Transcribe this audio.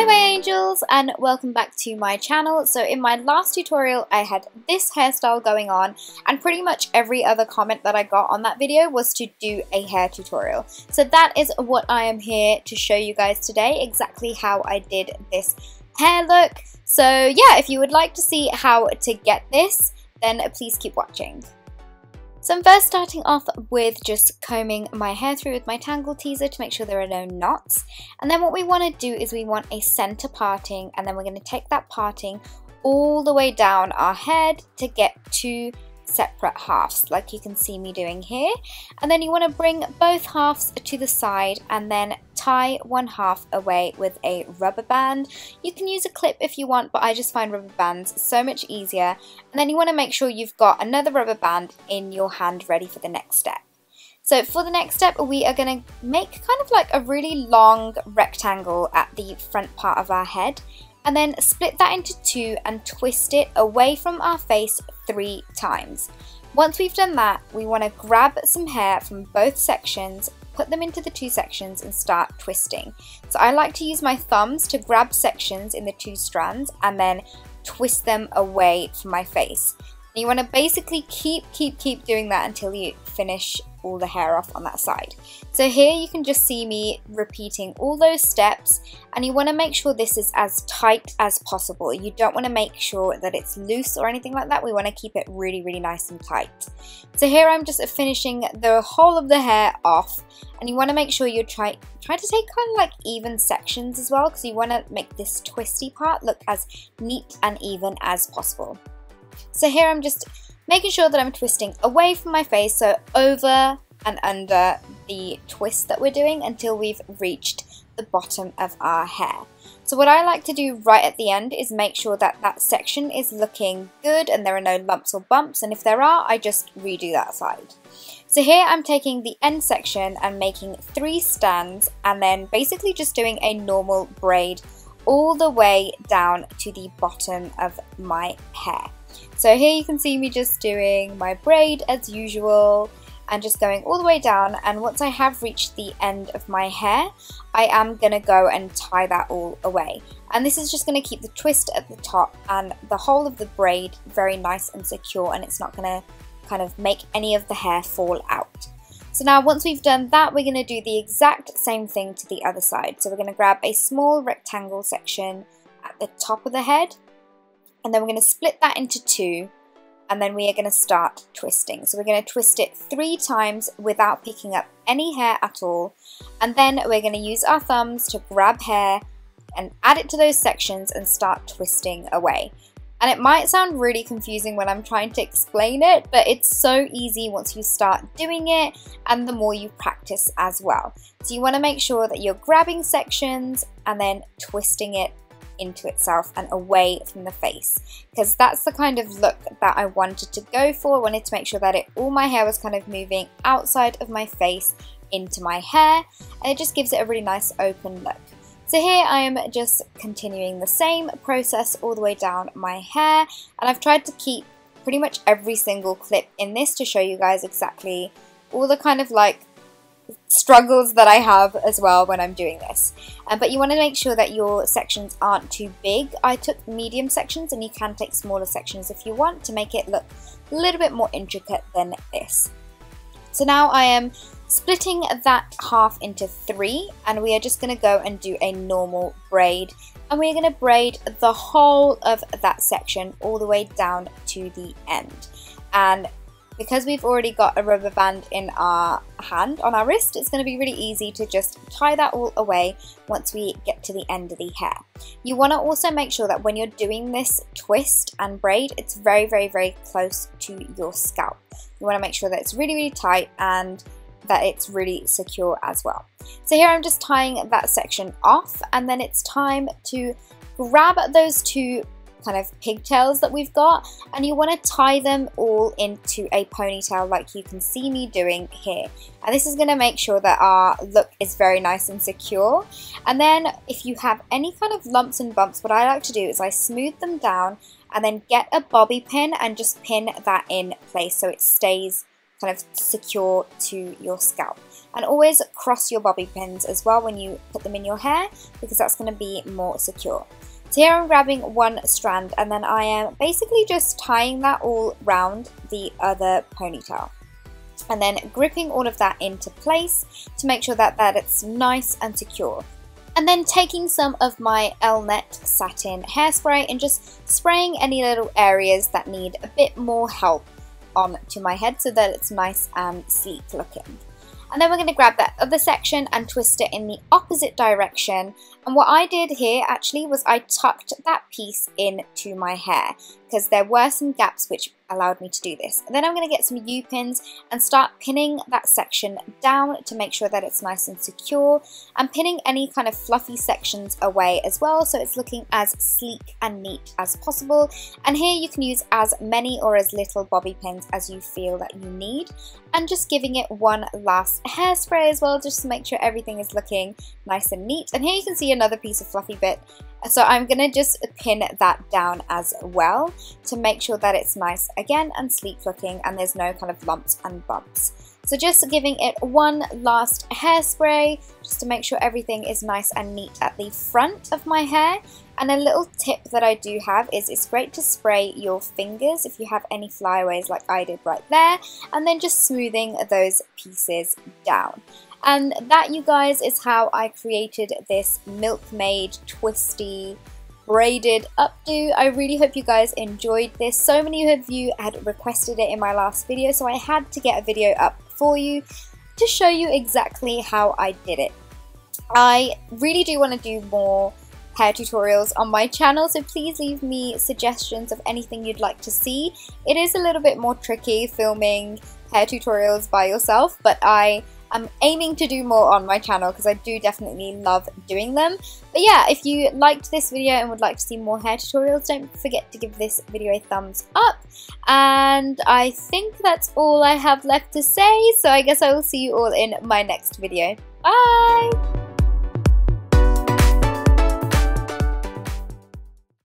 Hi my angels and welcome back to my channel. So in my last tutorial I had this hairstyle going on and pretty much every other comment that I got on that video was to do a hair tutorial. So that is what I am here to show you guys today, exactly how I did this hair look. So yeah, if you would like to see how to get this, then please keep watching. So I'm first starting off with just combing my hair through with my Tangle Teezer to make sure there are no knots. And then what we want to do is we want a center parting and then we're going to take that parting all the way down our head to get to separate halves like you can see me doing here. And then you want to bring both halves to the side and then tie one half away with a rubber band. You can use a clip if you want but I just find rubber bands so much easier. And then you want to make sure you've got another rubber band in your hand ready for the next step. So for the next step, we are going to make kind of like a really long rectangle at the front part of our head and then split that into two and twist it away from our face three times. Once we've done that, we want to grab some hair from both sections, put them into the two sections and start twisting. So I like to use my thumbs to grab sections in the two strands and then twist them away from my face. And you want to basically keep, keep, keep doing that until you finish all the hair off on that side. So here you can just see me repeating all those steps and you want to make sure this is as tight as possible. You don't want to make sure that it's loose or anything like that. We want to keep it really, really nice and tight. So here I'm just finishing the whole of the hair off and you want to make sure you try, try to take kind of like even sections as well because you want to make this twisty part look as neat and even as possible. So here I'm just making sure that I'm twisting away from my face, so over and under the twist that we're doing until we've reached the bottom of our hair. So what I like to do right at the end is make sure that that section is looking good and there are no lumps or bumps and if there are I just redo that side. So here I'm taking the end section and making three stands and then basically just doing a normal braid all the way down to the bottom of my hair. So here you can see me just doing my braid as usual and just going all the way down and once I have reached the end of my hair I am going to go and tie that all away and this is just going to keep the twist at the top and the whole of the braid very nice and secure and it's not going to kind of make any of the hair fall out. So now once we've done that we're going to do the exact same thing to the other side. So we're going to grab a small rectangle section at the top of the head and then we're going to split that into two and then we are going to start twisting. So we're going to twist it three times without picking up any hair at all and then we're going to use our thumbs to grab hair and add it to those sections and start twisting away. And it might sound really confusing when I'm trying to explain it, but it's so easy once you start doing it and the more you practice as well. So you want to make sure that you're grabbing sections and then twisting it into itself and away from the face because that's the kind of look that I wanted to go for. I wanted to make sure that it, all my hair was kind of moving outside of my face into my hair and it just gives it a really nice open look. So here I am just continuing the same process all the way down my hair and I've tried to keep pretty much every single clip in this to show you guys exactly all the kind of like struggles that I have as well when I'm doing this. Um, but you want to make sure that your sections aren't too big. I took medium sections and you can take smaller sections if you want to make it look a little bit more intricate than this. So now I am splitting that half into three and we are just going to go and do a normal braid and we're going to braid the whole of that section all the way down to the end and because we've already got a rubber band in our hand, on our wrist, it's going to be really easy to just tie that all away once we get to the end of the hair. You want to also make sure that when you're doing this twist and braid, it's very, very, very close to your scalp. You want to make sure that it's really, really tight and that it's really secure as well. So here I'm just tying that section off and then it's time to grab those two kind of pigtails that we've got and you want to tie them all into a ponytail like you can see me doing here and this is going to make sure that our look is very nice and secure and then if you have any kind of lumps and bumps what I like to do is I smooth them down and then get a bobby pin and just pin that in place so it stays kind of secure to your scalp. And always cross your bobby pins as well when you put them in your hair because that's going to be more secure. So here I'm grabbing one strand and then I am basically just tying that all round the other ponytail. And then gripping all of that into place to make sure that, that it's nice and secure. And then taking some of my Elnett satin hairspray and just spraying any little areas that need a bit more help onto my head so that it's nice and sleek looking. And then we're going to grab that other section and twist it in the opposite direction. And what I did here actually was I tucked that piece into my hair because there were some gaps which allowed me to do this. And then I'm going to get some U-pins and start pinning that section down to make sure that it's nice and secure and pinning any kind of fluffy sections away as well so it's looking as sleek and neat as possible. And here you can use as many or as little bobby pins as you feel that you need and just giving it one last hairspray as well just to make sure everything is looking nice and neat. And here you can see another piece of fluffy bit so I'm going to just pin that down as well to make sure that it's nice again and sleek looking and there's no kind of lumps and bumps. So just giving it one last hairspray just to make sure everything is nice and neat at the front of my hair. And a little tip that I do have is it's great to spray your fingers if you have any flyaways like I did right there and then just smoothing those pieces down. And that, you guys, is how I created this Milkmaid twisty braided updo. I really hope you guys enjoyed this. So many of you had requested it in my last video, so I had to get a video up for you to show you exactly how I did it. I really do want to do more hair tutorials on my channel so please leave me suggestions of anything you'd like to see. It is a little bit more tricky filming hair tutorials by yourself but I I'm aiming to do more on my channel because I do definitely love doing them. But yeah, if you liked this video and would like to see more hair tutorials, don't forget to give this video a thumbs up. And I think that's all I have left to say, so I guess I will see you all in my next video. Bye!